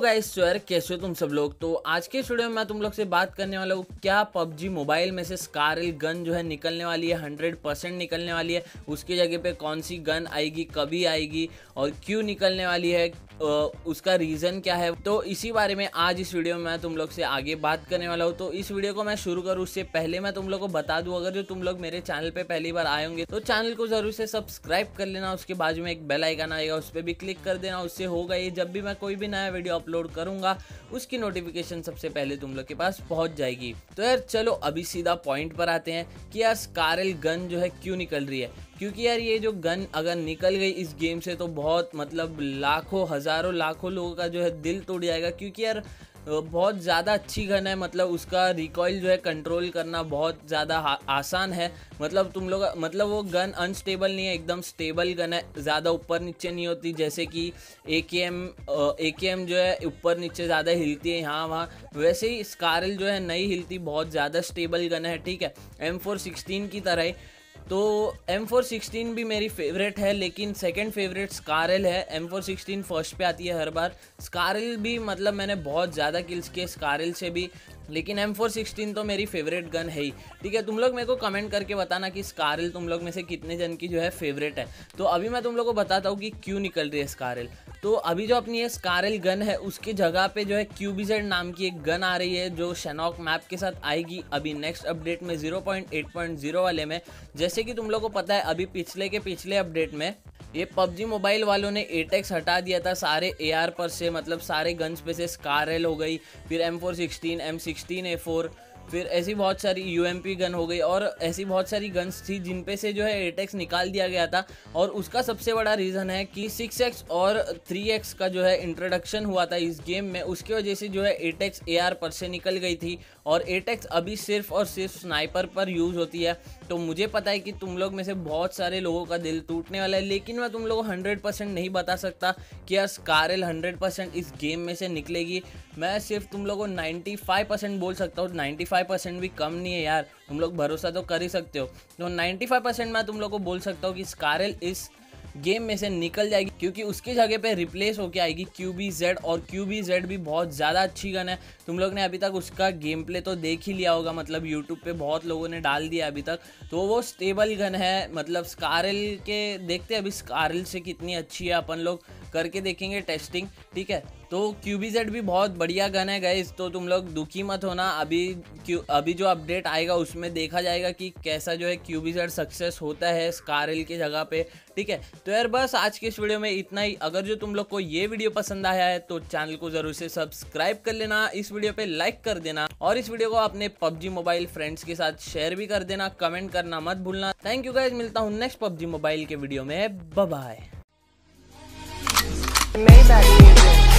Guys sir कैसे हो तुम सब लोग? तो आज के वीडियो में मैं तुम लोग से बात करने वाला हूँ, क्या पबजी मोबाइल में से स्कारल गन जो है निकलने वाली है हंड्रेड परसेंट निकलने वाली है, उसकी जगह पे कौन सी गन आएगी, कभी आएगी और क्यों निकलने वाली है उसका रीज़न क्या है? तो इसी बारे में आज इस वीडियो में मैं तुम लोग से आगे बात करने वाला हूँ। तो इस वीडियो को मैं शुरू करूँ, उससे पहले मैं तुम लोग को बता दूँ, अगर जो तुम लोग मेरे चैनल पर पहली बार आए होंगे तो चैनल को ज़रूर से सब्सक्राइब कर लेना, उसके बाजू में एक बेल आइकन आएगा, उस पर भी क्लिक कर देना, उससे होगा ये, जब भी मैं कोई भी नया वीडियो अपलोड करूँगा, उसकी नोटिफिकेशन सबसे पहले तुम लोग के पास पहुँच जाएगी। तो यार चलो, अभी सीधा पॉइंट पर आते हैं कि यार स्कारल गन जो है क्यों निकल रही है? क्योंकि यार ये जो गन अगर निकल गई इस गेम से तो बहुत मतलब लाखों, हज़ारों, लाखों लोगों का जो है दिल तोड़ जाएगा, क्योंकि यार बहुत ज़्यादा अच्छी गन है मतलब उसका रिकॉइल जो है कंट्रोल करना बहुत ज़्यादा आसान है। मतलब तुम लोग मतलब वो गन अनस्टेबल नहीं है, एकदम स्टेबल गन है, ज़्यादा ऊपर नीचे नहीं होती। जैसे कि ए के एम ए के एम जो है ऊपर नीचे ज़्यादा हिलती है, यहाँ वहाँ। वैसे ही स्कारल जो है नहीं हिलती, बहुत ज़्यादा स्टेबल गन है, ठीक है। एम फोर सिक्सटीन की तरह ही। तो एम फोर सिक्सटीन भी मेरी फेवरेट है, लेकिन सेकेंड फेवरेट स्कारल है। एम फोर सिक्सटीन फ़र्स्ट पे आती है हर बार। स्कारल भी मतलब मैंने बहुत ज़्यादा किल्स किए स्कारल से भी। लेकिन एम फोर सिक्सटीन तो मेरी फेवरेट गन है ही। ठीक है, तुम लोग मेरे को कमेंट करके बताना कि स्कारल तुम लोग में से कितने जन की जो है फेवरेट है। तो अभी मैं तुम लोग को बताता हूँ कि क्यों निकल रही है स्कारल तो अभी जो अपनी ये स्कारल गन है, उसकी जगह पे जो है क्यूबीजेड नाम की एक गन आ रही है, जो शेनॉक मैप के साथ आएगी अभी नेक्स्ट अपडेट में 0.8.0 वाले में। जैसे कि तुम लोग को पता है, अभी पिछले के पिछले अपडेट में ये पबजी मोबाइल वालों ने एटेक्स हटा दिया था, सारे ए आर पर से मतलब सारे गन्स पे से स्कारल हो गई, फिर M four sixteen M sixteen A four फिर ऐसी बहुत सारी यूएमपी गन हो गई और ऐसी बहुत सारी गन्स थी जिन पे से जो है एटेक्स निकाल दिया गया था। और उसका सबसे बड़ा रीज़न है कि सिक्स और थ्री का जो है इंट्रोडक्शन हुआ था इस गेम में। उसकी वजह से जो है एटेक्स ए आर पर से निकल गई थी और एटेक्स अभी सिर्फ़ और सिर्फ़ स्नाइपर पर यूज़ होती है। तो मुझे पता है कि तुम लोग में से बहुत सारे लोगों का दिल टूटने वाला है, लेकिन मैं तुम लोगों हंड्रेड परसेंट नहीं बता सकता कि यार स्कारल हंड्रेड परसेंट इस गेम में से निकलेगी। मैं सिर्फ़ तुम लोगों को नाइन्टी फाइव परसेंट बोल सकता हूँ नाइन्टी फाइव परसेंट भी कम नहीं है यार। तुम लोग भरोसा तो कर ही सकते हो। तो नाइन्टी फाइव परसेंट मैं तुम लोग को बोल सकता हूँ कि स्कारल इस गेम में से निकल जाएगी, क्योंकि उसकी जगह पे रिप्लेस होके आएगी क्यू बी जेड और क्यू बी जेड भी बहुत ज़्यादा अच्छी गन है। तुम लोग ने अभी तक उसका गेम प्ले तो देख ही लिया होगा मतलब यूट्यूब पे बहुत लोगों ने डाल दिया अभी तक। तो वो स्टेबल गन है मतलब स्कारल के देखते हैं अभी स्कारल से कितनी अच्छी है अपन लोग। करके देखेंगे टेस्टिंग ठीक है? तो क्यूबीजेड भी बहुत बढ़िया गन है गए तो तुम लोग दुखी मत होना. अभी क्यू अभी जो अपडेट आएगा, उसमें देखा जाएगा कि कैसा जो है क्यूबीजेड सक्सेस होता है स्कारल की जगह पे, ठीक है? तो यार बस आज के इस वीडियो में इतना ही. अगर जो तुम लोग को ये वीडियो पसंद आया है तो चैनल को ज़रूर से सब्सक्राइब कर लेना. इस वीडियो पे लाइक कर देना. और इस वीडियो को अपने पबजी मोबाइल फ्रेंड्स के साथ शेयर भी कर देना. कमेंट करना मत भूलना. थैंक यू गाइज़ मिलता हूँ नेक्स्ट पबजी मोबाइल के वीडियो में. Bye Maybach music.